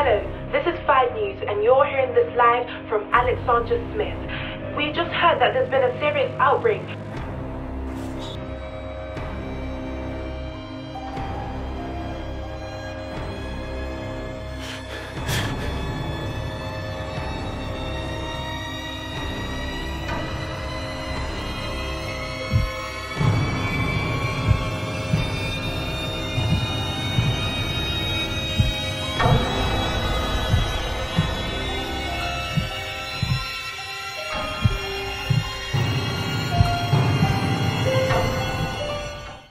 Hello, this is 5 News, and you're hearing this live from Alexandra Smith. We just heard that there's been a serious outbreak